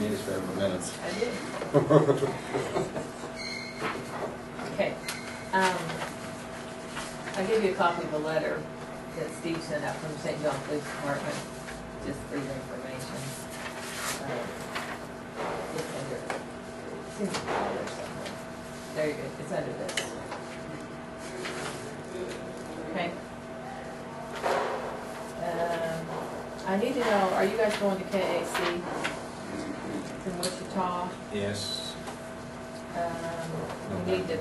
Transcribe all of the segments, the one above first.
To spare minutes. I did. Okay, um, I gave you a copy of the letter that Steve sent out from St. John Police Department, just for your information. Uh, It's under, it's in the file somewhere. There you go, it's under this. Okay. Um, I need to know, are you guys going to KAC from Wichita? Yes. Um, we need to,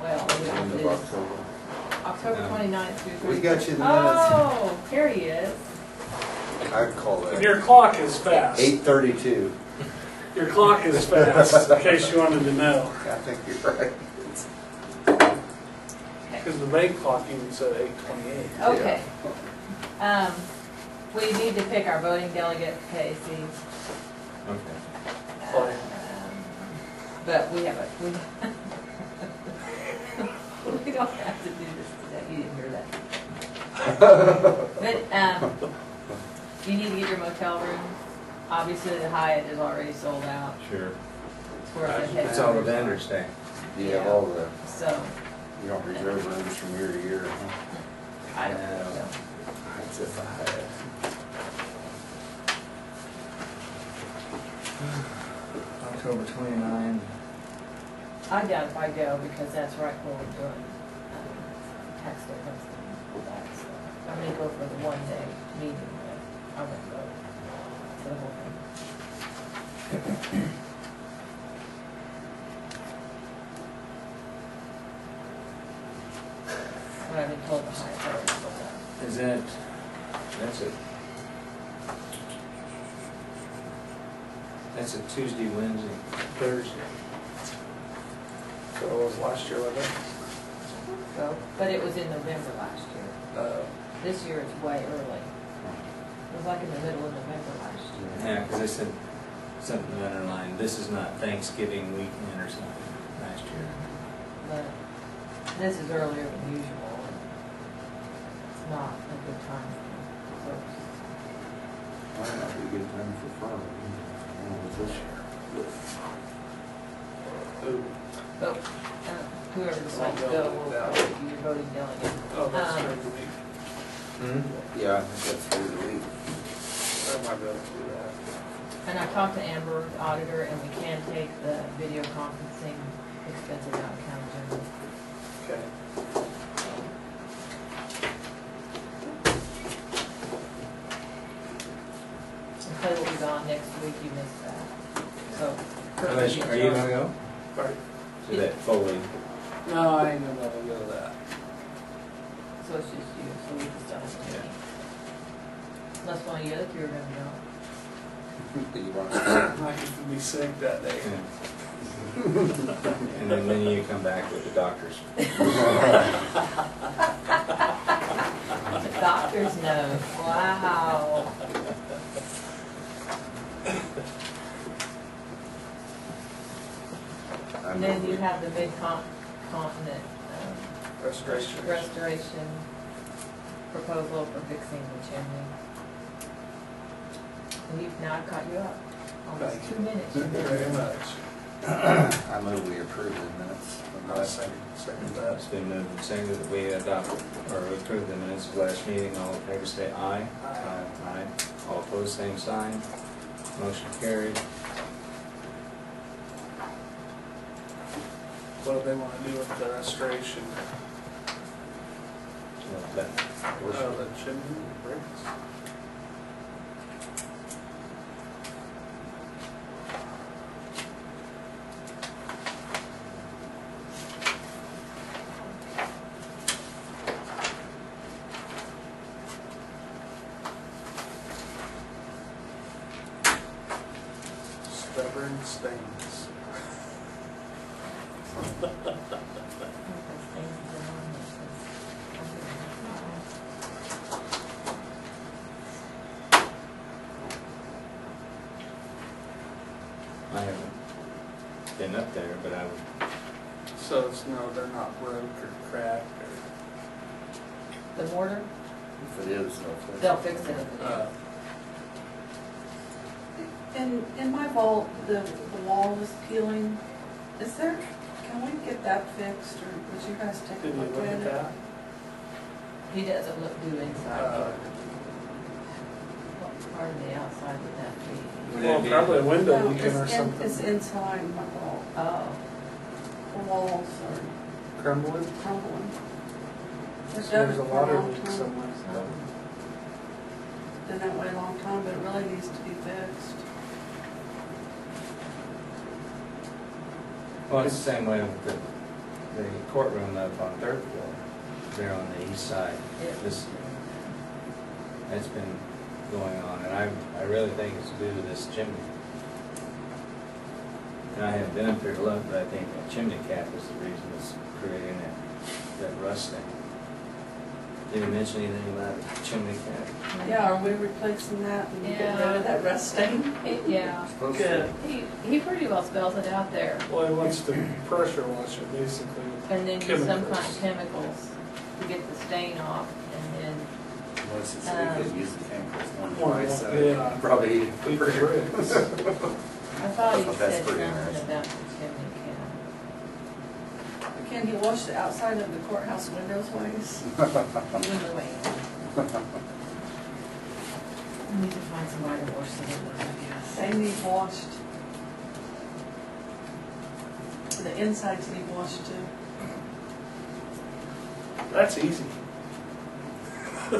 well, we End have to of do this October. October No. twenty-ninth through. We got you in the minutes. Oh, here he is. I'd call that. Your clock is fast. Eight thirty-two. Your clock is fast, in case you wanted to know. I think you're right. Because the bank clock even said eight twenty-eight. Okay. Um, we need to pick our voting delegate for KAC. Okay. Fine. But we have a, we, we don't have to do this today, you didn't hear that. But, um, you need to get your motel room. Obviously, the Hyatt is already sold out. Sure. It's where the head- It's all the vendors stay. You have all the, So, you don't reserve rooms from year to year, huh? I don't think so. That's if I had it. October twenty-nine. I doubt if I go because that's right when we're doing tax hosting and that, so. I'm gonna go for the one day meeting, but I won't go for the whole thing. But I've been told the already sold out. Is that, that's a, that's a Tuesday, Wednesday, Thursday. So it was last year, wasn't it? So, but it was in November last year. Uh, This year it's way early. It was like in the middle of November last year. Yeah, because they said something underlined, this is not Thanksgiving weekend or something last year. But this is earlier than usual. It's not a good time for folks. Might not be a good time for farming. I don't know if this year. Ooh. But uh, whoever decides to go will probably be your voting delegate. Oh, that's Um, during the week. Hmm? Yeah, I think that's through the week. I might be able to do that. And I talked to Amber, the auditor, and we can take the video conferencing expenses out of county general. Okay. And Clay will be gone next week, you missed that. So. Kurt Unless, are you charge. gonna go Right. To that Foley? No, I ain't gonna be able to go to that. So it's just you, so we just don't have Yeah. any. Unless one of the other two are gonna go. Do you want to? I used to be sick that day. And then, then you come back with the doctors. The doctor's know, wow. And then you have the mid-continent um, Restoration. restoration proposal for fixing the chimney. And you've now caught you up, almost two minutes. Thank you very much. I move we approve the minutes from I'll last. second, second that. It's been moved and seconded that we adopt or approve the minutes of last meeting. All in favor say aye. Aye. Aye. All opposed, same sign. Motion carried. What do they wanna do with the restoration? Well, that- Oh, the chimney bricks? Stubborn stains. I haven't been up there, but I would, So it's no, they're not broke or cracked or, The mortar, If it is, they'll fix it. they'll fix it if it is. uh, In, in my vault, the, the wall is peeling. Is there, can we get that fixed, or would you guys take a Did you look look at at it? that? He doesn't look good inside. Uh, What part of the outside would that be? Would Well, be- probably a window No, you or it's in, something. it's inside my vault. Oh, The walls are Crumbling. crumbling. They've done There's a for water long leak time. somewhere. so- Been that way a long time, but it really needs to be fixed. Well, it's the same way with the, the courtroom up on third floor, there on the east side. yeah. This, that's been going on, and I, I really think it's due to this chimney. And I haven't been up there to look, but I think that chimney cap is the reason it's creating that, that rusting. Did you mention anything about the chimney cap? Yeah, are we replacing that and getting rid Yeah. of that rust stain? He- Yeah, Supposed Good. he, he pretty well spells it out there. Well, he wants to pressure wash it basically. And then do some kind of chemicals to get the stain off, and then, Unless it's, we could use the chemicals one Well, twice, yeah. uh, probably eat it Eat for bricks. I thought he That's said pretty something about the chimney cap. Can he wash the outside of the courthouse windows ways? Anyway. We need to find somebody to wash the windows, I guess. They need washed. The insides need washed too. That's easy. We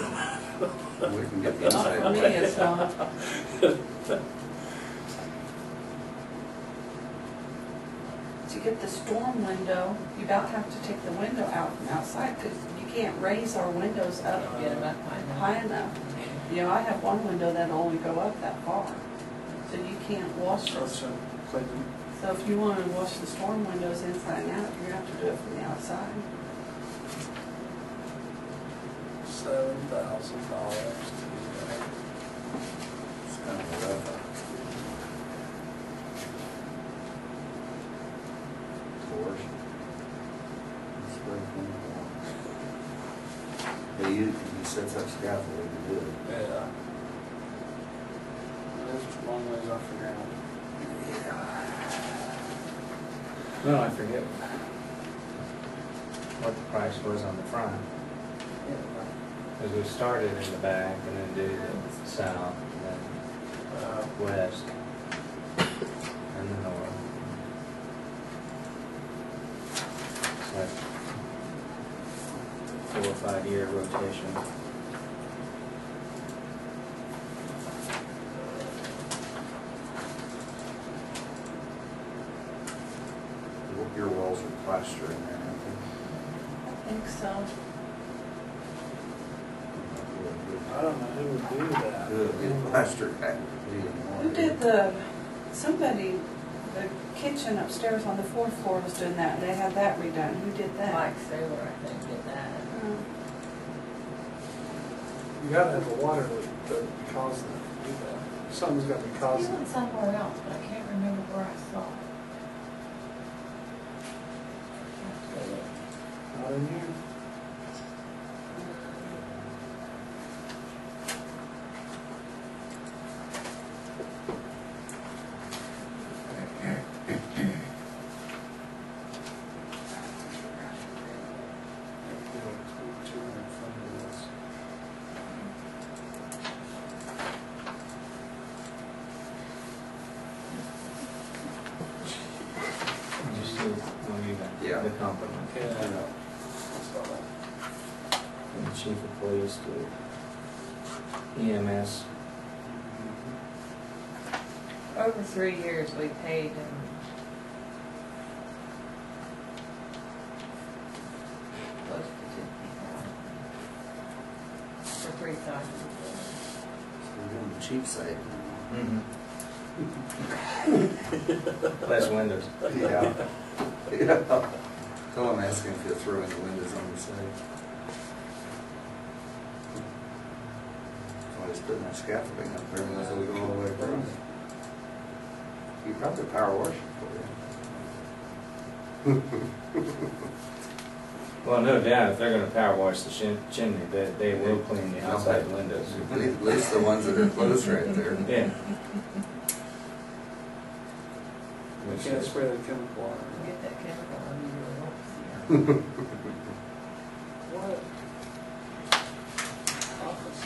can get the Not for me, it's not. get the storm window, you about have to take the window out from outside, because you can't raise our windows up oh, Get them up high enough. high enough. You know, I have one window that'll only go up that far, so you can't wash So it. it's a clean- So if you want to wash the storm windows inside and out, you're gonna have to do it from the outside. seven thousand dollars to do that. It's kind of rough. Course. It's very cool. But you, he sets up scaffolding to do it. Yeah. There's a long ways off the ground. No, I forget what the price was on the front. Because we started in the back and then did the south and Uh, then west and the north. It's like four or five year rotation. Your walls in there, I think so. I don't know who would do that. they? Good, get plaster back. Who did the, somebody, the kitchen upstairs on the fourth floor was doing that, they had that redone, who did that? Mike Saylor, I think, did that. You gotta have a water leak to cause them to do that. Something's gotta be He causing went it. somewhere else, but I can't remember where I saw it. In here. You still, when you got Yeah. the compliment. Yeah. I know. Saw that. From the chief of police to E EMS. Over three years, we paid him close to fifty thousand. For three times. We're doing the cheap side. Less windows. Yeah. Yeah. Tell him, ask him if he'll throw in the windows on the side. So just putting that scaffolding up there, and it'll go all the way across. You probably power wash it for you. Well, no doubt, if they're gonna power wash the chim- chimney, they, they will clean the outside windows. At least- at least the ones that are closed right there. Yeah. You Which can't is- spray the chemical on it. Get that chemical on you, you won't What? Office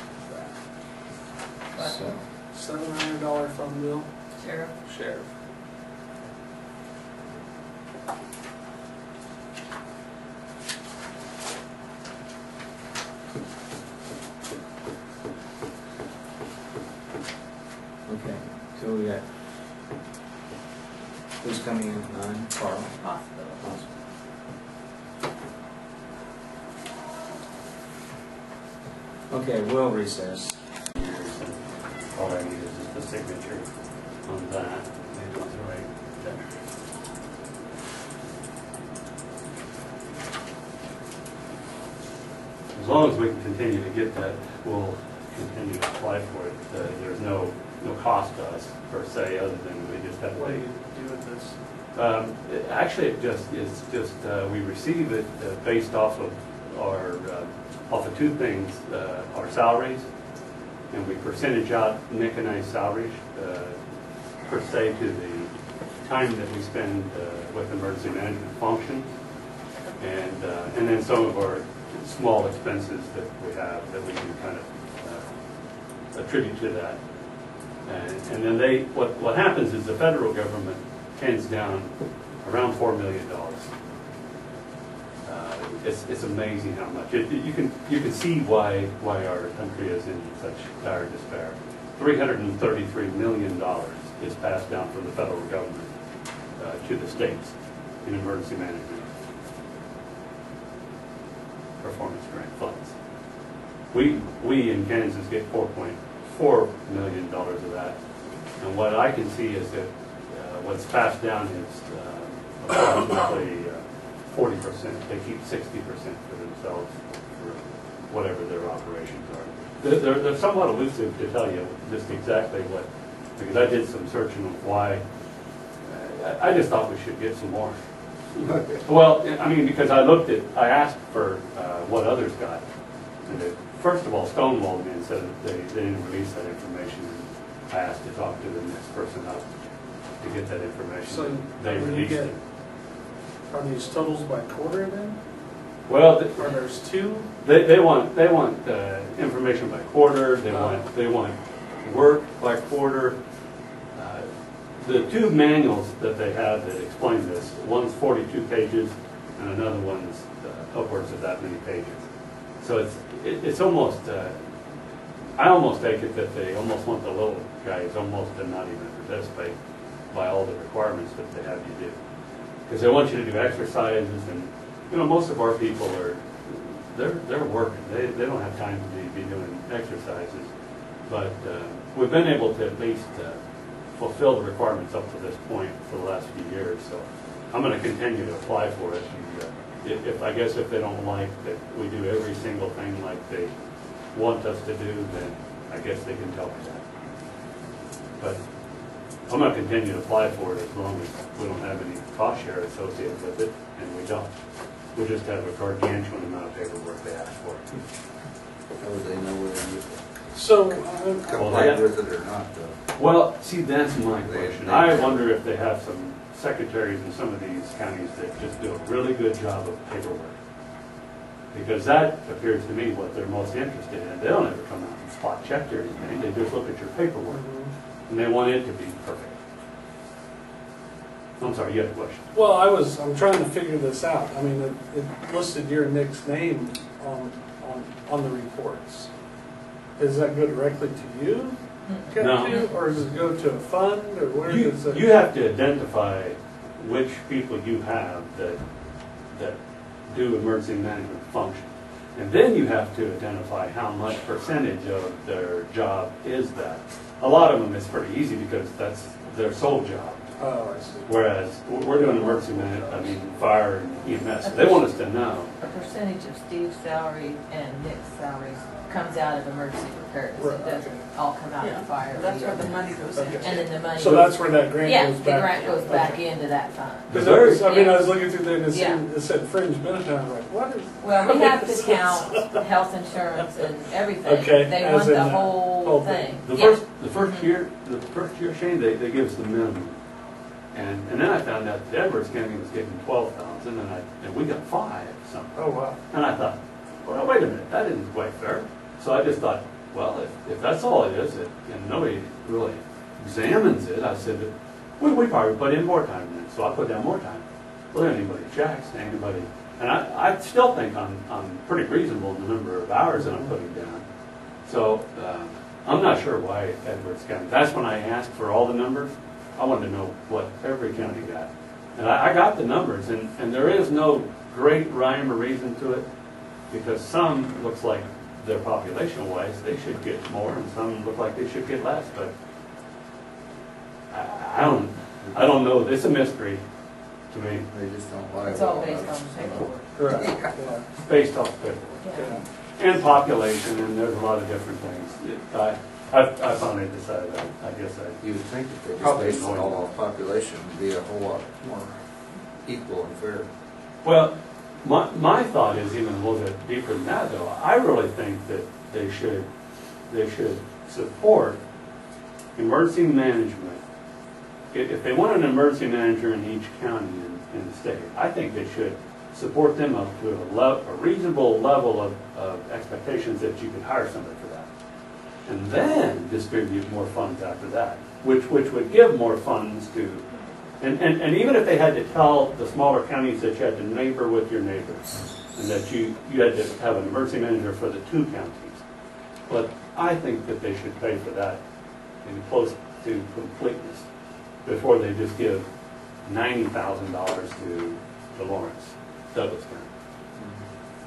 crap. it. So, Seven hundred dollar phone bill, Sheriff, sheriff. okay, so we got, who's coming in at? Carl? Okay, we'll recess. All I need is just a signature on that, and it's right there. As long as we can continue to get that, we'll continue to apply for it. Uh, There's no, no cost to us per se, other than we just have What do to. you do with this? Um, it- Actually, it just, it's just, uh, we receive it uh, based off of our, uh, off of two things, uh, our salaries, and we percentage out Nick and I's salaries uh, per se to the time that we spend uh, with emergency management functions, and, uh, and then some of our small expenses that we have that we can kind of attribute to that. And and then they, what, what happens is the federal government hands down around four million dollars. Uh, It's, it's amazing how much. It- You can, you can see why, why our country is in such dire despair. Three hundred and thirty-three million dollars is passed down from the federal government uh, to the states in emergency management performance grant funds. We, we in Kansas get four point four million dollars of that. And what I can see is that uh, what's passed down is uh, approximately uh, forty percent. They keep sixty percent for themselves for whatever their operations are. They're- They're, they're somewhat elusive to tell you just exactly what, because I did some searching of why. Uh, I, I just thought we should get some more. Well, I mean, because I looked at, I asked for uh, what others got. And they- First of all, stonewalled me and said that they, they didn't release that information. And I asked to talk to the next person up to get that information. So, They when you released get- it. Are these totals by quarter then? Well, th- Or there's two? they, they want, they want uh, information by quarter, they Oh. want, they want work by quarter. Uh, The two manuals that they have that explain this, one's 42 pages and another one's uh, upwards of that many pages. So it's, it- it's almost, uh, I almost take it that they almost want the little guys almost to not even participate by all the requirements that they have you do. Because they want you to do exercises and, you know, most of our people are, they're, they're working. They, they don't have time to be, be doing exercises. But, uh, we've been able to at least, uh, fulfill the requirements up to this point for the last few years, so I'm gonna continue to apply for it. And, uh, If, if, I guess if they don't like that we do every single thing like they want us to do, then I guess they can tell me that. But I'm gonna continue to apply for it as long as we don't have any cost share associated with it, and we don't. We just have a gargantuan amount of paperwork they ask for. How would they know whether you So, uh, complied with it or not, though? Well, see, that's my They- question. they- I wonder if they have some secretaries in some of these counties that just do a really good job of paperwork. Because that appears to me what they're most interested in. They don't ever come out and spot check or anything, they just look at your paperwork, mm-hmm. and they want it to be perfect. I'm sorry, you had a question? well, I was, I'm trying to figure this out. I mean, it, it listed your Nick's name on, on, on the reports. Does that go directly to you? Get No. to, Or does it go to a fund, or where You, does it? you have to identify which people you have that, that do emergency management function. And then you have to identify how much percentage of their job is that. A lot of them is pretty easy because that's their sole job. Oh, I see. Whereas we're doing emergency man, I mean, fire and EMS. They want us to know. A percentage of Steve's salary and Nick's salaries comes out of emergency repairs. Right, It doesn't okay. all come out Yeah, of fire. That's where the money goes Okay. in. And then the money. So that's where that grant Yeah, goes the back? grant goes back Okay. into that fund. Because I was, I mean, I was looking through there and it Yeah. said, it said fringe benefit, I'm like, what is? Well, we have to count health insurance and everything. Okay, They as want in the the whole whole thing. thing. The Yeah. first, the first mm-hmm. year, the first year, Shane, they, they give us the minimum. And, and then I found out that Edwards County was getting twelve thousand, and I, and we got five something. Oh, wow. And I thought, well, wait a minute, that isn't quite fair. So I just thought, well, if, if that's all it is, it- and nobody really examines it, I said, we, we probably put in more time then, so I put down more time. Well, anybody checks, anybody, and I, I still think I'm, I'm pretty reasonable in the number of hours that I'm putting down. So, uh, I'm not sure why Edwards County, that's when I asked for all the numbers, I wanted to know what every county got. And I, I got the numbers, and, and there is no great rhyme or reason to it, because some looks like their population wise, they should get more, and some look like they should get less, but I, I don't, I don't know, it's a mystery to me, They just don't lie. It's all well based enough. on paperwork. Correct, yeah, based off paperwork. Yeah. yeah. And population, and there's a lot of different things. It- I, I, I finally decided, I, I guess I, You would think if they just Probably based on all our population, it'd be a whole lot more equal and fair. Well, my, my thought is even a little bit deeper than that, though. I really think that they should, they should support emergency management. If, they want an emergency manager in each county in, in the state, I think they should support them up to a a reasonable level of, of expectations that you could hire somebody for that. And then distribute more funds after that, which, which would give more funds to and, and, and even if they had to tell the smaller counties that you had to neighbor with your neighbors, and that you, you had to have an emergency manager for the two counties. But I think that they should pay for that in close to completeness before they just give ninety thousand dollars to, to Lawrence, Douglas County.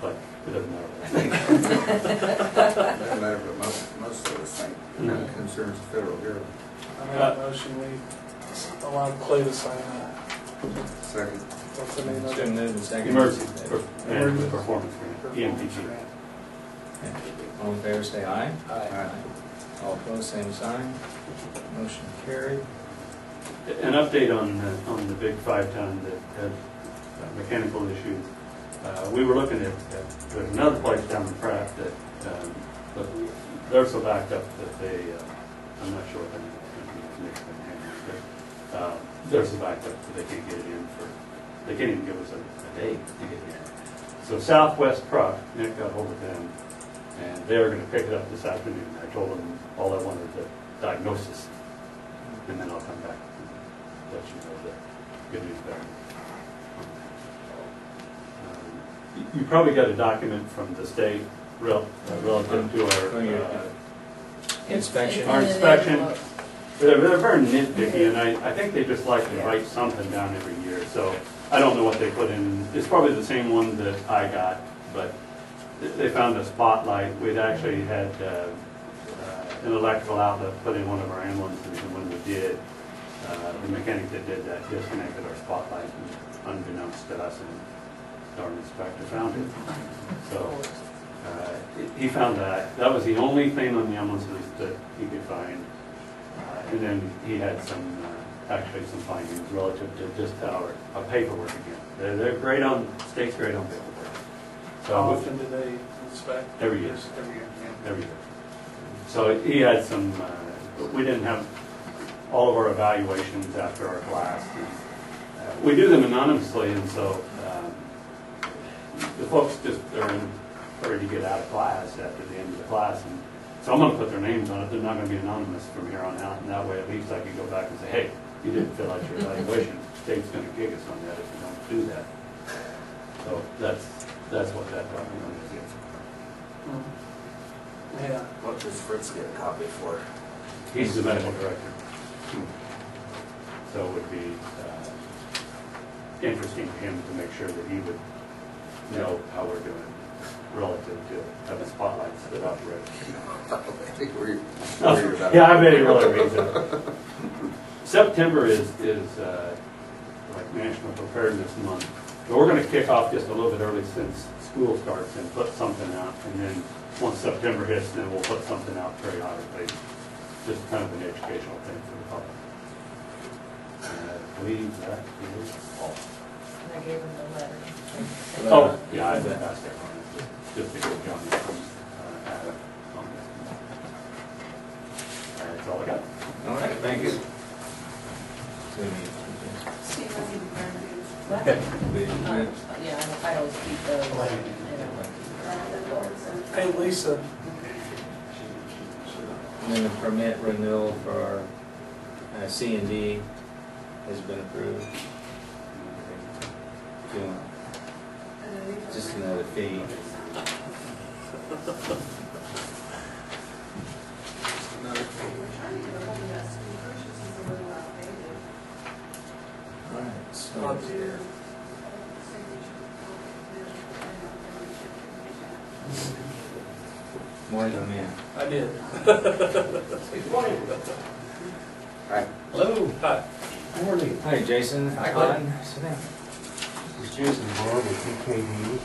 But it doesn't matter. Doesn't matter, but most, most of us think No. concerns the federal government. I make a motion, we allow Clay to sign that. Second. What's the name It's of been it? moved and seconded. Emergency per- management performance grant, EMPG. All in favor, say aye. Aye. All opposed, same sign. Motion carried. An update on, uh, on the big five-ton that had uh, mechanical issues. Uh, We were looking at, at- there's another place down in Pratt that, um, but they're so backed up that they, uh, I'm not sure what the name of the company is, Nick's been handling but uh, they're so that they can't get it in for, they can't even give us a a date to get it in. So Southwest Truck, Nick got hold of them, and they're gonna pick it up this afternoon. I told them all I wanted, the diagnosis, and then I'll come back and let you know the good news better. Um, you- You probably got a document from the state rel- uh, relative to our, yeah. uh, Inspection. Our inspection. They're, they're very nitpicky, and I, I think they just like to write something down every year, so I don't know what they put in. It's probably the same one that I got, but th- they found a spotlight. We'd actually had, uh, uh, an electrical outlet put in one of our ambulances, and when we did, uh, the mechanic that did that disconnected our spotlight, and unbeknownst to us, and our inspector found it. So, uh, he- he found that, that was the only thing on the ambulances that he could find. And then he had some, uh, actually some findings relative to just our, our paperwork again. They're, they're great on, state's great on paperwork. How So, often do they inspect? every year, Every year, yeah. every year. So he had some, uh, we didn't have all of our evaluations after our class. and, uh, We do them anonymously, and so um, the folks just they're in hurry to get out of class after the end of the class. And so I'm gonna put their names on it, they're not gonna be anonymous from here on out, and that way at least I can go back and say, hey, you didn't fill out your evaluation. State's gonna kick us on that if you don't do that. So that's, that's what that document is. Yeah. What does Fritz get a copy for? He's the medical director. So it would be uh, interesting for him to make sure that he would know how we're doing relative to having spotlights that operate. I think we're worried about. Yeah, I bet he really reads it. September is, is uh, like National Preparedness Month. So we're gonna kick off just a little bit early since school starts and put something out. And then, once September hits, then we'll put something out periodically. Just kind of an educational thing for the public. And I that is all. I gave him the letter. Oh, yeah, I bet that's there. Just to get Johnny from, uh, Adam on that. That's all I got. All right, thank you. So we need to do this. We- Uh, Yeah, I I always keep those. you know. Hey, Lisa, And then the permit renewal for our uh, C and D has been approved. If you want, Just another fee. Right, so here. Morning, man. I did. Hello. Hi. Morning. Hi, Jason. Hi, Glenn. Todd. Sit down. This is Jason Barr with BKD.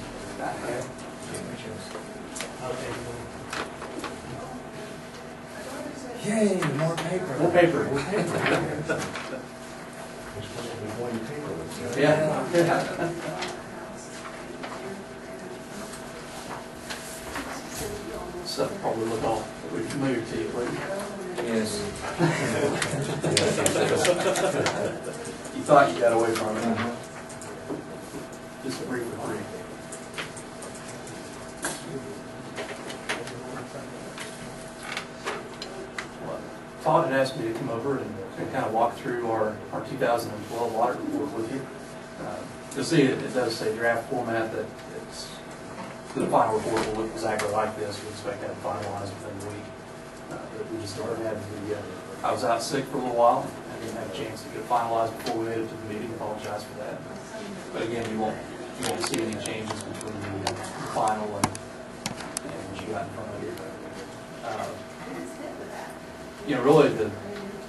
Yay, more paper. More paper. We're supposed to be going paperless. huh? Yeah. Stuff probably look all familiar to you, wouldn't? Yes. You thought you got away from it. Uh-huh. Just Todd had asked me to come over and and kind of walk through our, our 2012 audit report with you. Uh, You'll see it, it does say draft format that it's, the final report will look exactly like this. We expect it finalized within the week. Uh, But we just started having the, uh, I was out sick for a little while. I didn't have a chance to get it finalized before we made it to the meeting. Apologize for that. But again, you won't, you won't see any changes between the uh, final and, and what you got in front of you. You know, really, the,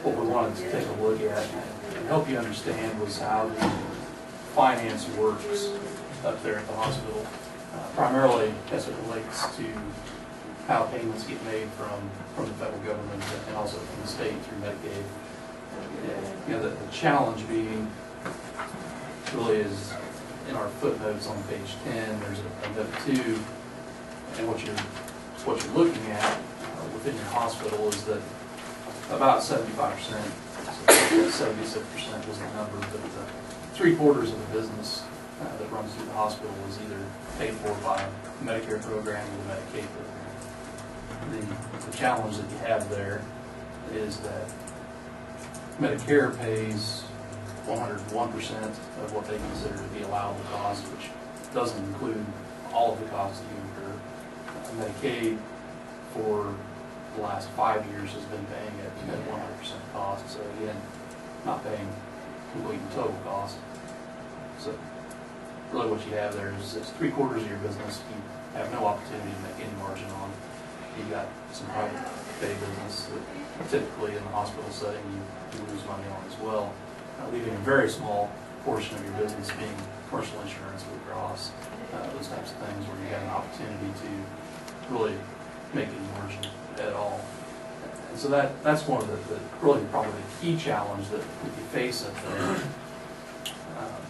what we wanted to take a look at and help you understand was how the finance works up there at the hospital, uh, primarily as it relates to how payments get made from, from the federal government and also from the state through Medicaid. You know, the, the challenge being really is in our footnotes on page ten, there's a a note two, and what you're, what you're looking at uh, within your hospital is that about seventy-five percent, seventy-six percent was the number, but uh, three quarters of the business uh, that runs through the hospital is either paid for by the Medicare program or the Medicaid program. The, the challenge that you have there is that Medicare pays one hundred and one percent of what they consider to be allowable cost, which doesn't include all of the costs that you incur. Uh, Medicaid for the last five years has been paying at at one hundred percent cost, so again, not paying complete and total cost. So really what you have there is it's three quarters of your business you have no opportunity to make any margin on. You've got some private pay business that typically in the hospital setting you you lose money on as well, uh, leaving a very small portion of your business being commercial insurance, Blue Cross, uh, those types of things where you have an opportunity to really make any margin at all. And so that, that's one of the, the, really probably the key challenge that you face up there. Um,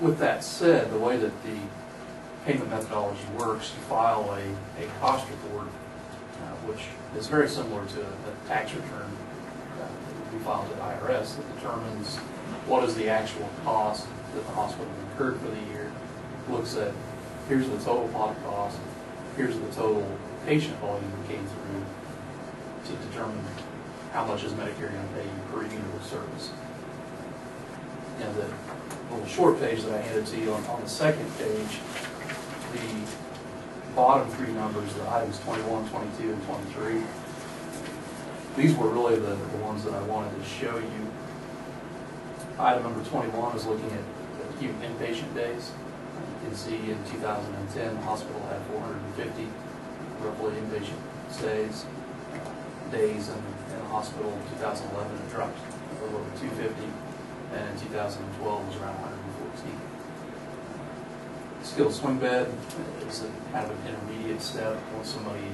With that said, the way that the payment methodology works, you file a, a cost report, uh, which is very similar to a tax return uh, be filed at IRS that determines what is the actual cost that the hospital incurred for the year. Looks at, here's the total pot cost, here's the total patient volume came through to determine how much is Medicare going to pay you per unit of service. And the little short page that I handed to you on, on the second page, the bottom three numbers, the items 21, 22, and 23, these were really the, the ones that I wanted to show you. Item number 21 is looking at acute inpatient days. You can see in 2010, the hospital had 450 roughly inpatient stays, days in, in the hospital. In 2011, it dropped a little over 250, and in 2012 it was around 114. Skilled swing bed is a kind of an intermediate step once somebody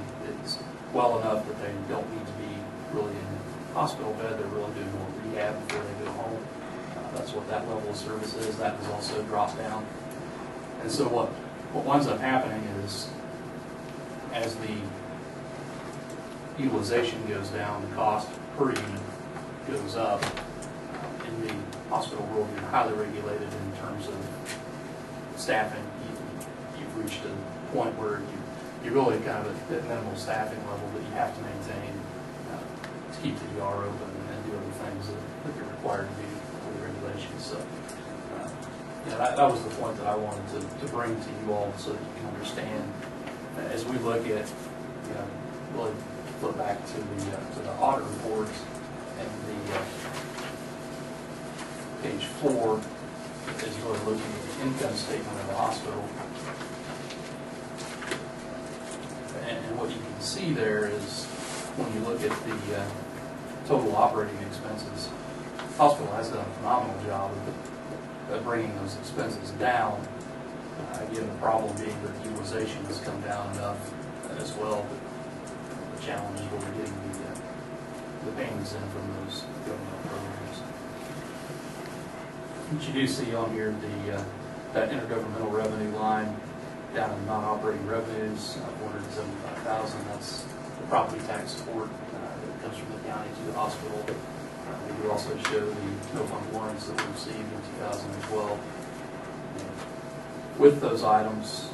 is well enough that they don't need to be really in hospital bed, they're really doing more rehab before they go home. Uh, That's what that level of service is, that has also dropped down. And so what, what winds up happening is, as the utilization goes down, the cost per unit goes up. in the hospital world, you're highly regulated in terms of staffing. You- You've reached a point where you, you're really kind of at minimal staffing level that you have to maintain uh, to keep the ER open and do other things that you're required to do for the regulations. So, uh, you that, that was the point that I wanted to, to bring to you all so that you can understand as we look at, you know, really flip back to the, uh, to the audit reports and the, uh, page four is really looking at the income statement of the hospital. And, and what you can see there is, when you look at the, uh, total operating expenses, hospital has done a phenomenal job of, of bringing those expenses down. Uh, Again, the problem being that the utilization has come down enough as well, but the challenge is where we're getting the, uh, the payments in from those government programs. But you do see on here the, uh, that intergovernmental revenue line down in non-operating revenues, uh, four hundred and seventy-five thousand, that's the property tax support uh, that comes from the county to the hospital. Uh, We also show the no fund warrants that we received in two thousand and twelve. With those items,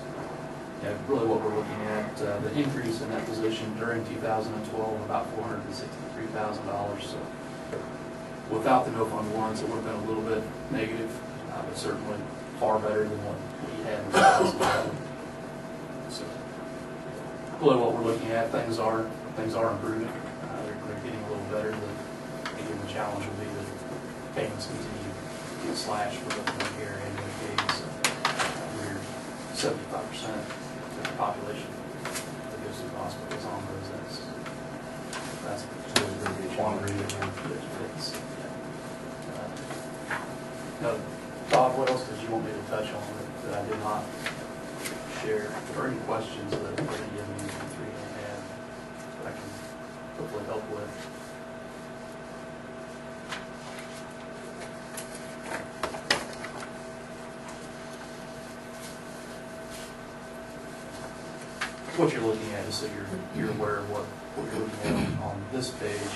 you know, really what we're looking at, uh, the increase in that position during two thousand and twelve, about four hundred and sixty-three thousand dollars, so. Without the no fund warrants, it would have been a little bit negative, uh, but certainly far better than what we had in two thousand and eleven. So, really what we're looking at, things are, things are improving, uh, they're, they're getting a little better, the, again, the challenge will be that payments continue to get slashed for the Medicare and Medicaid, so seventy-five percent of the population that goes to the hospital is on those, that's, that's one reason that it's, yeah. Uh, No, Todd, what else did you want me to touch on that, that I did not share, or any questions that, that any of you three may have that I can hopefully help with? What you're looking at is so you're, you're aware of what, what you're looking at on- this page.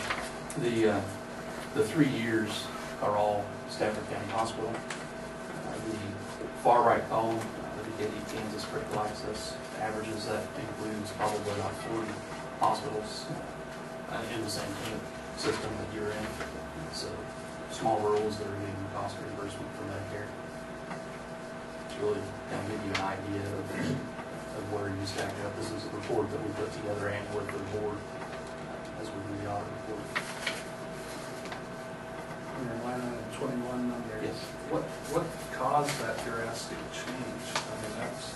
The, uh, the three years are all Stafford County Hospital. Uh, The far right column, uh, the Katy, Kansas critical access averages, that includes probably about forty hospitals uh, in the same kind of system that you're in. So small rurals that are getting cost reimbursement for Medicare. To really kind of give you an idea of, of where you stack up. This is a report that we put together annually for the board as we do the audit report. Your line item twenty-one number. Yes. What, what caused that drastic change? I mean, that's,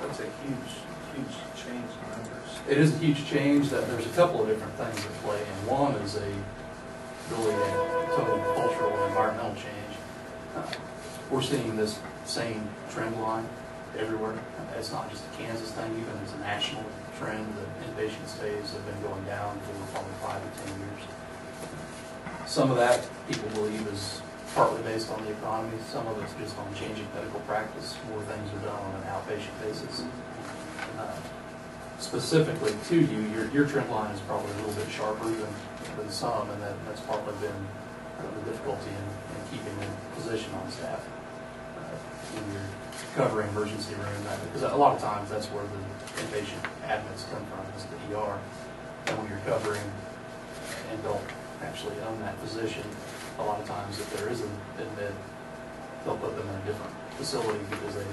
that's a huge, huge change in numbers. It is a huge change, that there's a couple of different things at play, and one is a, really a total cultural and environmental change. Uh, We're seeing this same trend line everywhere. It's not just a Kansas thing, even it's a national trend, that inpatient stays have been going down for probably five to ten years. Some of that, people believe, is partly based on the economy, some of it's just on changing medical practice, more things are done on an outpatient basis. Uh, specifically to you, your, your trend line is probably a little bit sharper than, than some, and that, that's probably been uh, the difficulty in, in keeping a position on staff. Uh, covering emergency room, because a lot of times that's where the inpatient admits come from, is the ER. And when you're covering and don't actually own that position, a lot of times if there is an admit, they'll put them in a different facility because they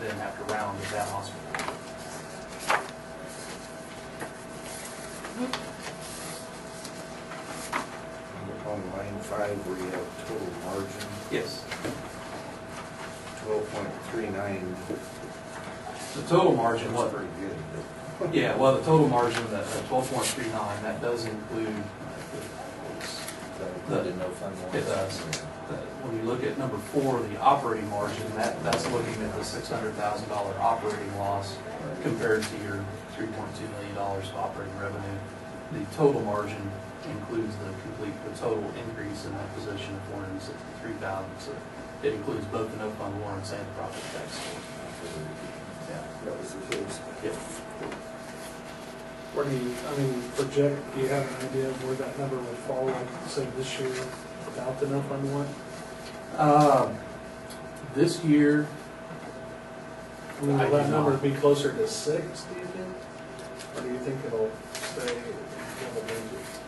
then have to round at that hospital. On line five, where you have total margin, Yes. Twelve point three nine, The total margin, that's what, pretty good. yeah, well, the total margin, of that twelve point three nine, that does include, The, the no fund warrants. It does. uh, when you look at number four, the operating margin, that, that's looking at the six hundred thousand dollar operating loss compared to your three point two million dollars of operating revenue. The total margin includes the complete, the total increase in that position of four hundred and sixty-three thousand. So it includes both the no fund warrants and the property tax. Yeah. That was the case. Yep. Where do you, I mean, project, do you have an idea of where that number would fall, like, say, this year without the no fund one? Um, This year, I mean, I will do that number not. be closer to six, do you think? Or do you think it'll stay double digits?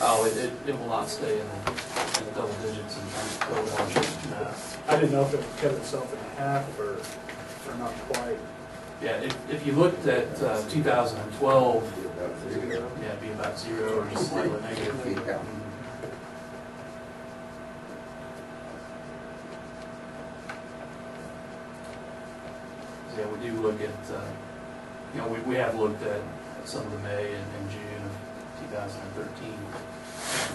oh, it, it, it will not stay in the, in the double digits in terms of total dollars. No. I didn't know if it would cut itself in half or, or not quite. Yeah, if, if you looked at, uh, two thousand and twelve, Be about zero. Zero. yeah, it'd be about zero or just slightly negative. Yeah. Yeah, we do look at, uh, you know, we, we have looked at some of the May and, and June of two thousand and thirteen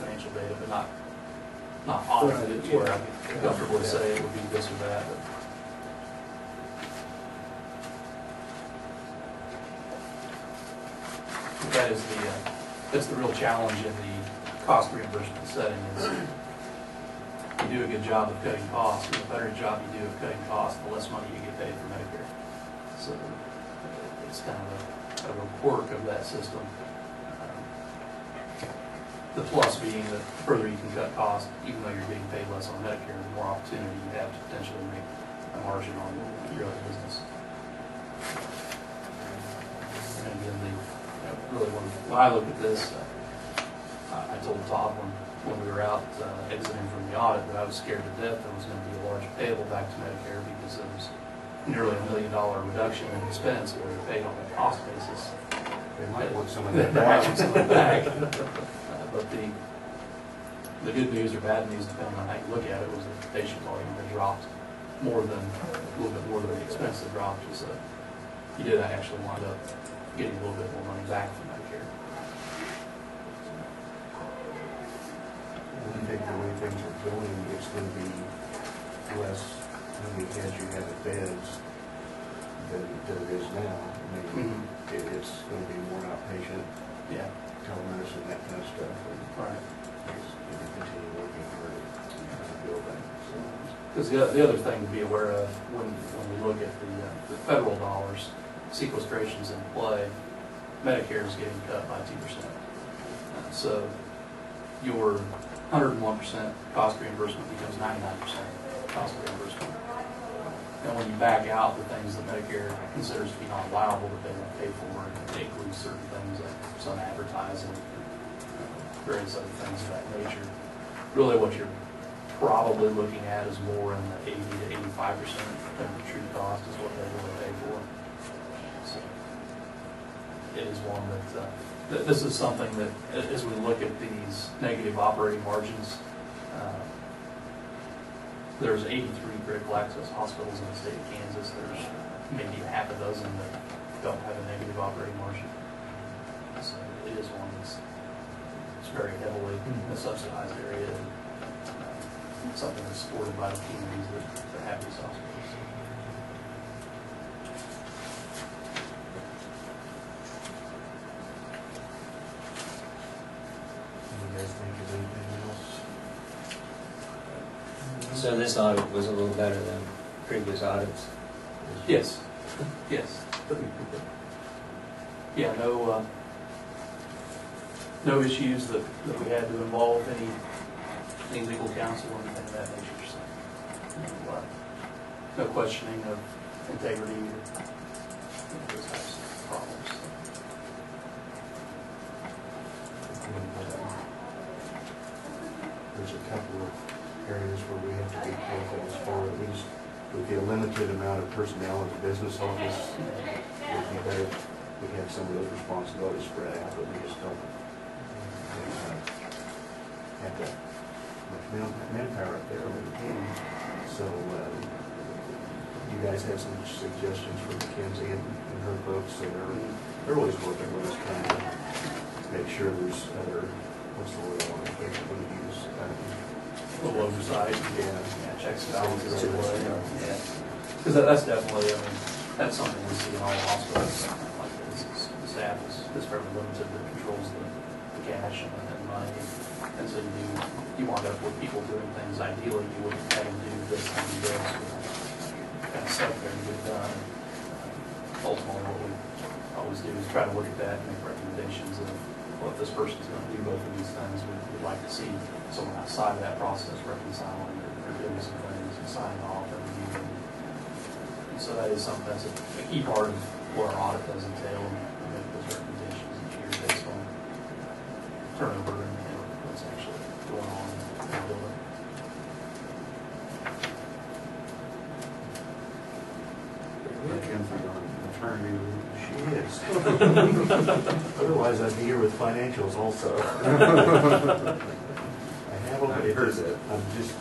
financial data, but not, not audited, it's where I could comfortably say it would be this or that, but. That is the, uh, that's the real challenge in the cost reimbursement setting is you do a good job of cutting costs, and the better job you do of cutting costs, the less money you get paid for Medicare. So uh, it's kind of a, kind of a quirk of that system. The plus being that the further you can cut costs, even though you're getting paid less on Medicare, the more opportunity you have to potentially make a margin on your other business. And again, the, really, when, when I look at this, uh, I I told Todd when, when we were out uh, exiting from the audit that I was scared to death there was gonna be a large payable back to Medicare because there was nearly a million dollar reduction in expense that we paid on a cost basis. They might want some of that back. want some of it back. But the, the good news or bad news, depending on how you look at it, was that the patient volume had dropped more than, a little bit more than the expense had dropped, so you did actually wind up getting a little bit more money back from Medicare. I think the way things are going, it's gonna be less, how many heads you have at beds than than it is now. I mean, mm-hmm. it, it's gonna be more outpatient, Yeah, telemedicine, that kind of stuff, and right. it's gonna continue working hard to build that, so. Because the, the other thing to be aware of when, when we look at the, uh, the federal dollars, sequestration's in play, Medicare is getting cut by two percent. So your hundred and one percent cost reimbursement becomes ninety-nine percent cost reimbursement. And when you back out the things that Medicare considers to be non-viable that they won't pay for, it includes certain things like some advertising, various other things of that nature. Really what you're probably looking at is more in the eighty to eighty-five percent of the true cost is what they will pay for. So It is one that, uh, th- this is something that, as we look at these negative operating margins, uh, there's eighty-three critical access hospitals in the state of Kansas. There's maybe half a dozen that don't have a negative operating margin. So it is one that's, it's very heavily a subsidized area and uh, something that's supported by the communities that, that have these hospitals. You guys think of anything? So this audit was a little better than previous audits. Yes, yes. Yeah, no, uh, no issues that, that we had to involve any, any legal counsel or anything of that nature, so. no, uh, No questioning of integrity or areas where we have to be careful as far as these, with the limited amount of personnel in the business office. It'd be better, if we have some of those responsibilities spread out, but we just don't have that much manpower up there over the team. So, uh, you guys have some suggestions for Mackenzie and and her folks, so they're, they're always working with us, trying to make sure there's other, what's the word I want to use? uh, A little oversight, Yeah. checks and balances every way. Yeah. Because that's definitely, I mean, that's something we see in all hospitals, like this. is The staff is, is fairly limited that controls the, the cash and the money. And so you you wind up with people doing things ideally you wouldn't have them do this and do this. Kind of stuff there to get done. Uh, Ultimately, what we, always do is try to look at that and make recommendations of what this person's gonna do both of these things, We'd like to see someone outside of that process reconciling or doing some things and signing off reviewing. And So that is something, that's a a key part of what our audit does entail, and make those recommendations each year based on turnover and what's actually going on in the building. On maternity leave. She is. Otherwise, I'd be here with financials also. I have already heard that. I'm just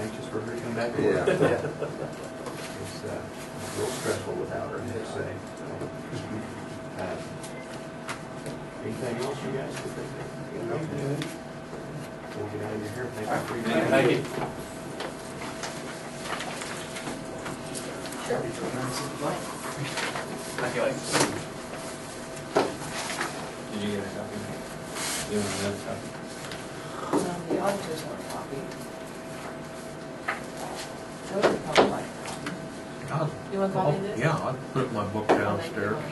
anxious for her to come back to work. Yeah. It's uh, a little stressful without her, I'd say. Uh, Anything else you guys? could think of? Okay. We'll get out of your hair. Thank you for your time. Thank you. Did you get a copy? You want another copy? Um, the auditors want a copy. Joe would probably like a copy. God, You want a copy of this? Yeah, I'd put my book I'll make you downstairs. one.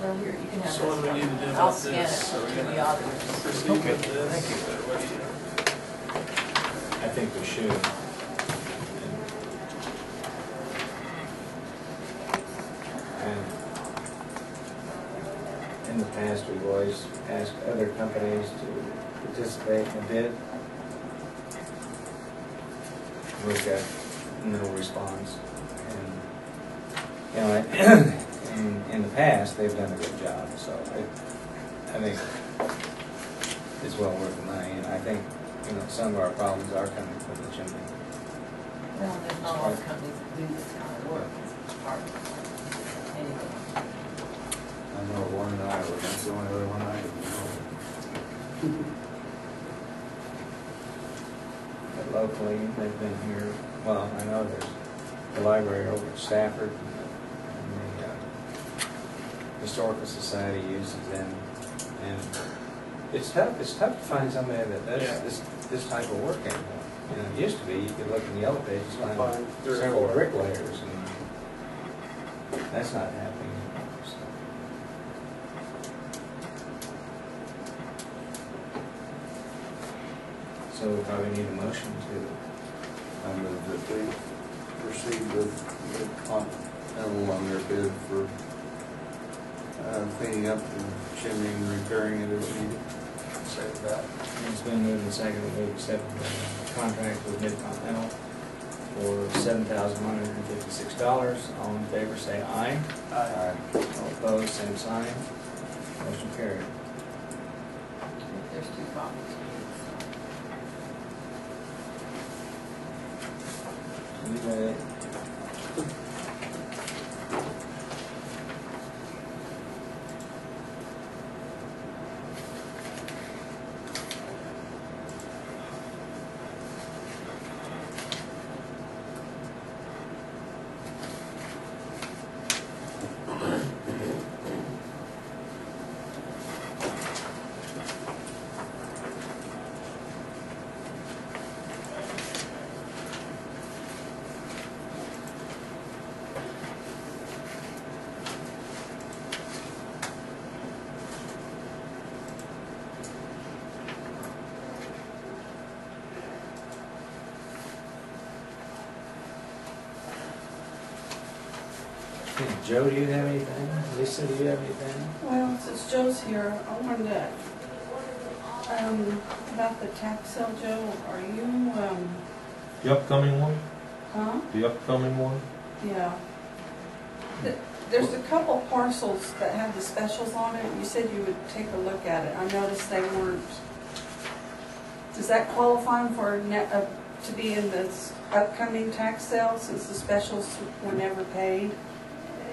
Well, here, you can have this. So what do we need to do I'll about scan this? it Are we to gonna the auditors. Proceed Okay, with this? thank you. What do you- I think we should. And in the past, we've always asked other companies to participate in a bid. We've got no response. And, you know, in, in the past, they've done a good job, so I, I think it's well worth the money. And I think, you know, some of our problems are coming from the chimney. Well, there's not a lot of companies do this kind of work, it's part of it. Anyway, I know one in Iowa, that's the only other one I know. But locally, they've been here, well, I know there's the library over at Stafford, and the uh, Historical Society uses them, and it's tough, it's tough to find somebody that does Yeah. this, this type of work anymore. You know, it used to be, you could look in the yellow pages, find Find three or several four. bricklayers, and that's not happening anymore, so. So we probably need a motion to I move that we proceed with the Continental on their bid for uh, cleaning up the chimney and repairing it as needed. Say that. It's been moved and seconded to accept the contract with Mid-Continental for seven thousand one hundred and fifty-six dollars. All in favor, say aye. Aye. All opposed, same sign. Motion carried. Joe, do you have anything? Lisa, do you have anything? Well, since Joe's here, I wanted to, um, about the tax sale, Joe, are you, um, The upcoming one, huh? the upcoming one? Yeah. Th- There's a couple parcels that have the specials on it. You said you would take a look at it. I noticed they weren't. Does that qualify them for net, uh, to be in this upcoming tax sale since the specials were never paid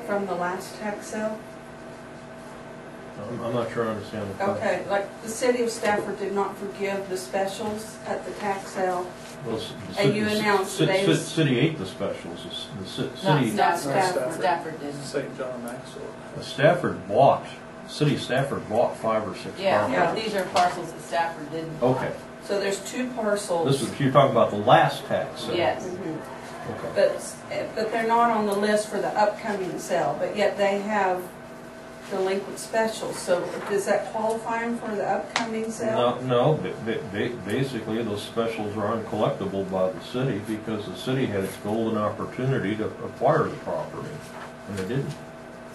from the last tax sale? I'm, I'm not sure I understand the question. Okay, like the city of Stafford did not forgive the specials at the tax sale. Well, s- the And ci- you announced ci- today ci- was- City ate the specials, the c- the ci- Not city, Staff- Stafford, Stafford. Stafford didn't. St. John Maxwell. Stafford bought, city of Stafford bought five or six Yeah, properties. these are parcels that Stafford didn't. buy. Okay, So there's two parcels. this is, you're talking about the last tax sale? Yes. Mhm. Okay. But, but they're not on the list for the upcoming sale, but yet they have delinquent specials. So does that qualify them for the upcoming sale? No, no, ba- ba- ba- basically, those specials are uncollectible by the city because the city had its golden opportunity to acquire the property, and they didn't.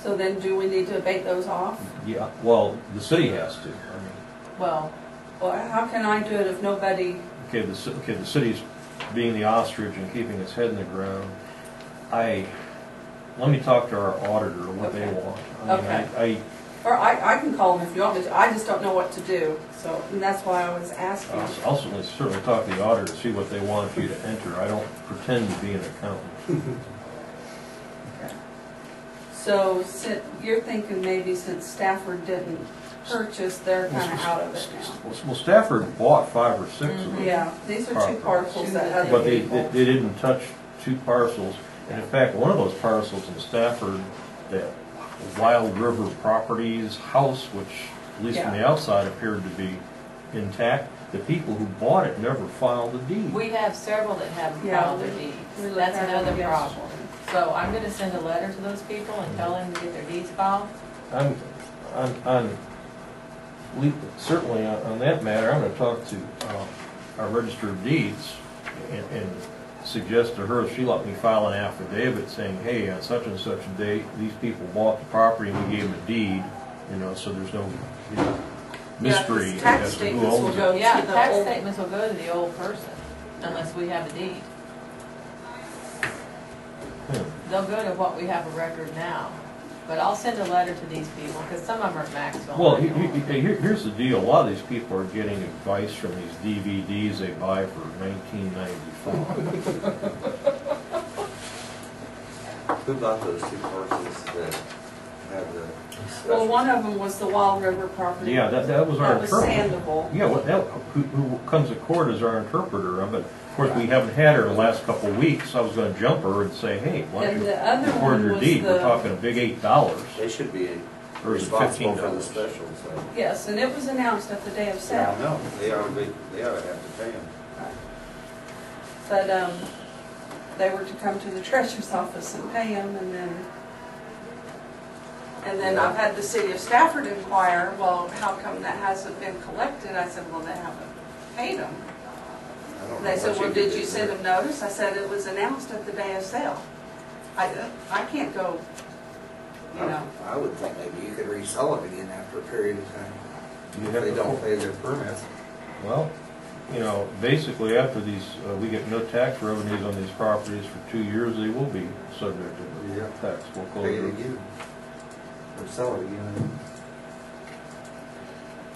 So then do we need to abate those off? Yeah, well, the city has to, I mean, Well, Well, how can I do it if nobody, okay, the, ci- okay, the city's being the ostrich and keeping its head in the ground. I, let me talk to our auditor, what they Okay. want. I mean, Okay. I, I, or I, I can call them if you want me to, I just don't know what to do. So, and that's why I was asking. I'll I'll certainly, certainly talk to the auditor, to see what they want you to enter. I don't pretend to be an accountant. So si- you're thinking maybe since Stafford didn't purchase, they're kind of out of it now? Well, Stafford bought five or six of them. Mm-hmm. Yeah, these are two parcels that other But they, people. they they didn't touch two parcels. And in fact, one of those parcels in Stafford, that Wild River Properties house, which at least from the outside appeared to be intact, the people who bought it never filed a deed. we have several that haven't Yeah, filed their we- deeds. we looked That's at it another yesterday. problem. So I'm gonna send a letter to those people and tell them to get their deeds filed. I'm, on, on, we- certainly on, on that matter, I'm gonna talk to, uh, our register of deeds and, and suggest to her if she let me file an affidavit saying, hey, on such and such a date, these people bought the property and we gave them a deed, you know, so there's no, you know, Yeah, 'cause mystery tax as to who statements will owns go- Yeah, to the tax old- statements will go to the old person unless we have a deed. Hmm. They'll go to what we have a record now. But I'll send a letter to these people, because some of them are Maxwell. Well, he- he- he- here, here's the deal, a lot of these people are getting advice from these DVDs they buy for nineteen ninety-five. Who bought those two parcels that have the Well, one of them was the Wild River property. Yeah, that, that was our That was interpreter. Sandoval. Yeah, what, that, who, who comes to court as our interpreter of it. Of course, we haven't had her the last couple of weeks, I was gonna jump her and say, hey, why don't And you the other record one your was deed, we're the, talking a big eight dollars, They should be or is it responsible fifteen for the dollars? specials, so. yes, and it was announced at the day of sale. I know, they ought to be, they ought to have to pay them. But, um, they were to come to the treasurer's office and pay them, and then, and then I've had the city of Stafford inquire, well, how come that hasn't been collected? I said, well, they haven't paid them. I don't know They said, what well, you did you send them notice? I said, it was announced at the day of sale. I, I can't go, you know, I would think maybe you could resell it again after a period of time, You if have they to- don't pay their permits. Well, you know, basically after these, uh, we get no tax revenues on these properties for two years, they will be subject to Yeah. tax Pay it foreclosure. again. Or sell it again.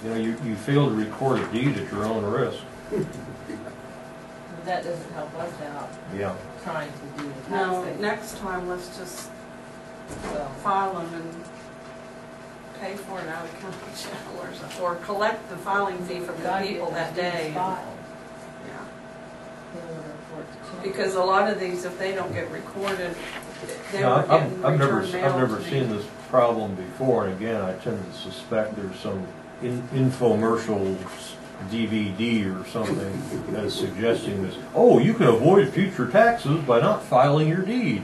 You know, you, you fail to record a deed at your own risk. But That doesn't help us out Yeah. trying to do the no, statement. next time, let's just So, file them and pay for it out of county jail or something, or collect the filing fee from the gotta get people those that day. filed Yeah. in order for it to change. Because a lot of these, if they don't get recorded, they No, were I've, getting I've never, return I've never to me. seen this problem before, and again, I tend to suspect there's some in- infomercial DVD or something that's suggesting this, oh, you can avoid future taxes by not filing your deed.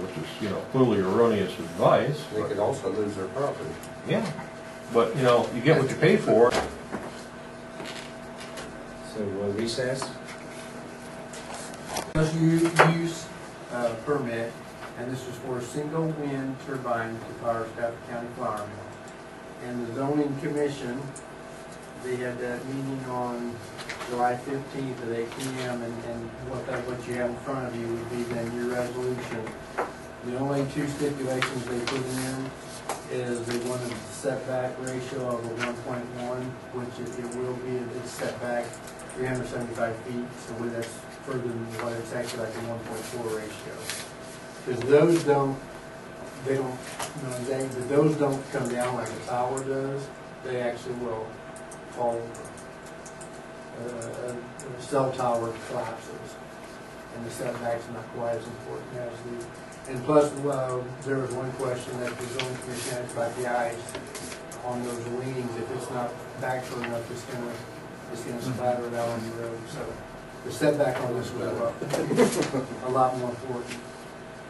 Which is, you know, clearly erroneous advice, They but, could also lose their property. yeah. But, you know, you get what you pay for. So we'll recess? Special use uh, permit, and this is for a single wind turbine to power Stafford County Flour Mill. And the zoning commission, they had that meeting on July fifteenth at eight P M. And, and what that, what you have in front of you would be then your resolution. The only two stipulations they put in is they wanted a setback ratio of a one point one, which it it will be, a setback three hundred seventy-five feet, so that's further than what it's actually like a one point four ratio. Because those don't, they don't, know, they, those don't come down like a tower does, they actually will fall over. Uh, a a cell tower collapses, and the setback's not quite as important as the, and plus, uh, there was one question that the zoning commission had about the ice on those leanings, if it's not back far enough, it's gonna, it's gonna splatter it out on the road, so the setback on this was a lot more important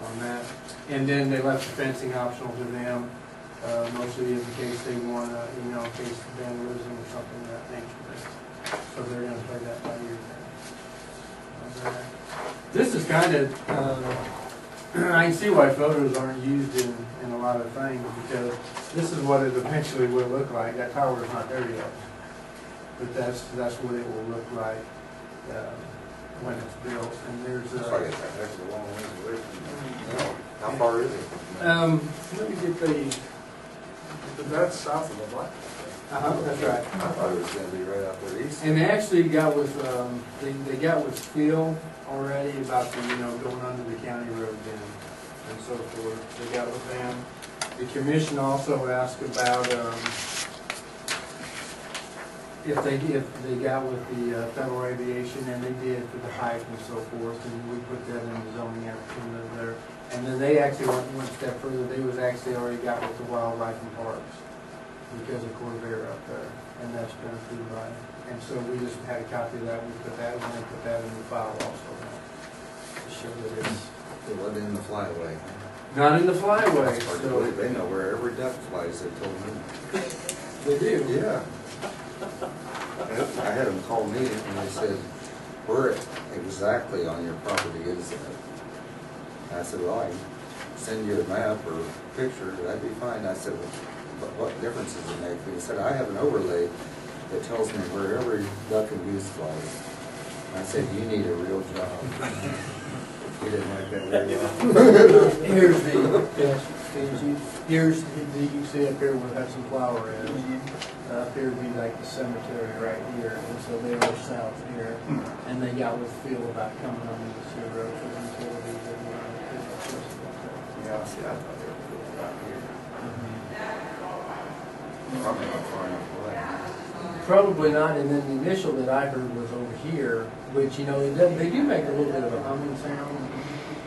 on that. And then they left the fencing optional to them, uh, mostly in case they want, to, you know, in case of vandalism or something of that nature. So they're gonna play that by ear there. Uh, This is kind of, uh, I can see why photos aren't used in, in a lot of things, because this is what it eventually will look like. That tower's not there yet. But that's, that's what it will look like, uh, when it's built, and there's Looks like a. it's a a long ways away from, no, how far is it? Um, let me get the, But that's south of the black. uh-huh, that's right. I thought it was gonna be right out there east. And they actually got with, um, they, they got with Phil already about the, you know, going under the county road then and so forth. They got with them. The commission also asked about, um, if they, if they got with the uh, federal aviation and they did for the height and so forth, and we put that in the zoning application there. And then they actually went one step further. They was actually already got with the wildlife and parks because of Quivira up there, and that's been approved by, and so we just had a copy of that, we put that, we're put that in the file also now, to show that it's It wasn't in the flyaway. not in the flyway, hard to so they know where every duck flies, they told me. they do. Yeah. I had them call me and they said, where exactly on your property is it? I said, well, I can send you a map or a picture, that'd be fine. I said, well, but what difference does it make? He said, I have an overlay that tells me where every duck and goose flies. I said, you need a real job. He didn't like that very well. Here's the, yes, here's you- here's, the you can see up here where that some flower is. Uh, Up here would be like the cemetery right here, and so they were south here, and they got with Phil about coming on the sewer road for the utilities and, uh, Yeah, see, I thought they were cool out here. Probably not far enough away. Probably not, and then the initial that I heard was over here, which, you know, they do- they do make a little bit of a humming sound.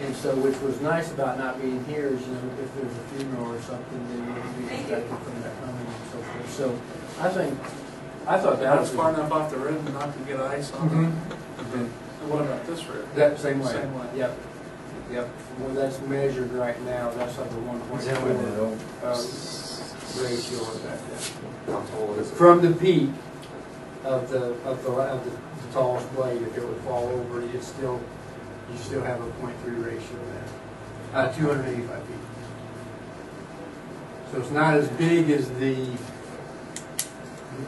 And so, which was nice about not being here is, you know, if there's a funeral or something, they wouldn't be distracted from that humming and so forth. So I think, I thought that was. That's far enough off the rim not to get ice on Mhm. it. And what about this road? That same way. Same way. Yep, yep. Well, that's measured right now, that's like a one point Is that what four, it uh, ratio of that, yeah. How tall is it? From the peak of the, of the, of the the tallest blade, if it would fall over, it's still, you still have a point three ratio there. Uh, two hundred eighty-five feet. So it's not as big as the,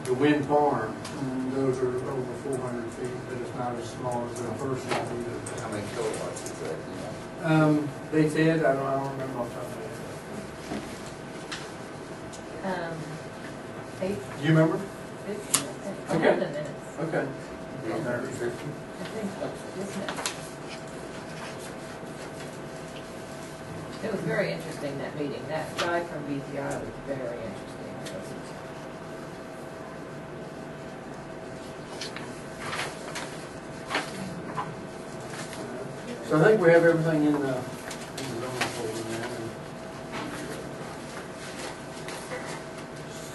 the wind farm. Those are over four hundred feet, but it's not as small as the first one either. How many kilowatts is that, you know? Um, they did. I don't, I don't remember off the top of my head. Um, eight Do you remember? fifty, I Okay. eleven minutes, Okay. Eight hundred fifty? I think, isn't it? It was very interesting, that meeting, that guy from BTI was very interesting. I listened to. So I think we have everything in the, in the zoning folder now.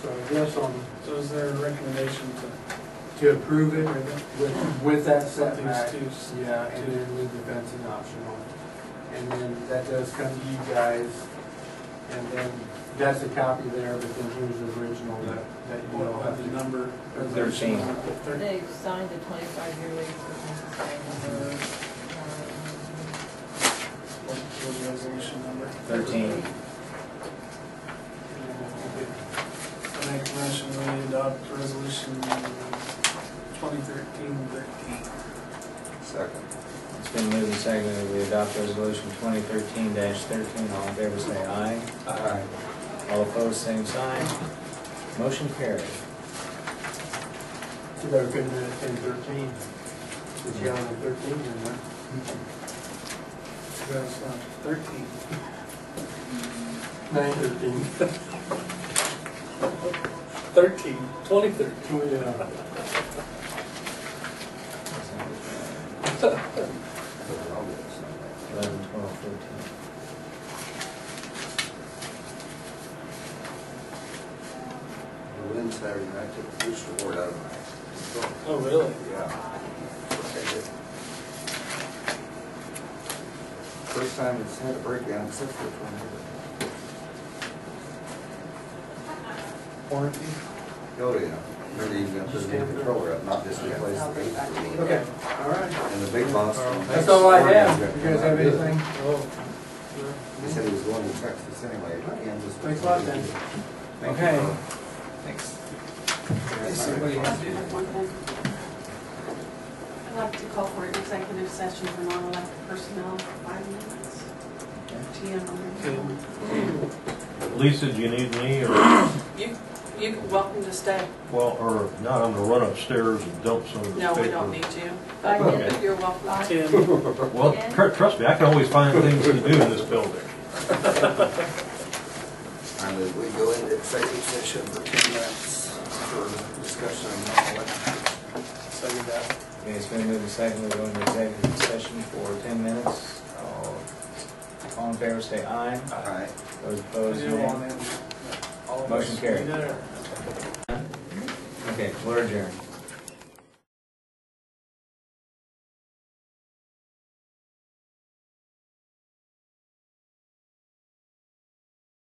So I guess on, So is there a recommendation to, to approve it with, with that setback. These two. Yeah, and then leave the fencing optional. And then that does come to you guys. And then that's a copy there, but then here's the original that, that you what all have the to. number? Thirteen. Thirteen. They signed a twenty-five year lease with Mrs. Spangler. um, What what resolution number? Thirteen. I make a motion we adopt resolution twenty thirteen thirteen. Second. It's been moved and seconded that we adopt resolution twenty thirteen thirteen. All in favor, say aye. Aye. All opposed, same sign. Motion carried. You better put it at ten thirteen. It's yelling at thirteen in there. That's not thirteen. Nine thirteen. Thirteen, twenty thirteen. Oh, yeah. Eleven, twelve, thirteen. The wind Saturday night took the booster board out of my. Oh, really? Yeah. Okay, good. First time it's had a breakdown except for tornado. Warranty? Oh, yeah. They're even gonna put a new controller up, not just replace the base. Okay, all right. And the big boss. That's all I have. You guys have anything? Oh. He said he was going to Texas anyway, Kansas. Thanks a lot, then. Thank Okay. you. Thanks. I do have one thing. I'd like to call for an executive session for non-elected personnel for five minutes. TM. Lisa, do you need me, or, You, you're welcome to stay. well, or not, I'm gonna run upstairs and dump some of this No, paper. we don't need you. But Okay. you're welcome. Well, tr- trust me, I can always find things to do in this building. I move we go into executive session for ten minutes for discussion of non-elected. Second that. Okay, it's been moved and seconded, we go into executive session for ten minutes. All- All in favor, say aye. Aye. Those opposed, Video on nay. them. All of Motion carried. Okay, we're adjourned.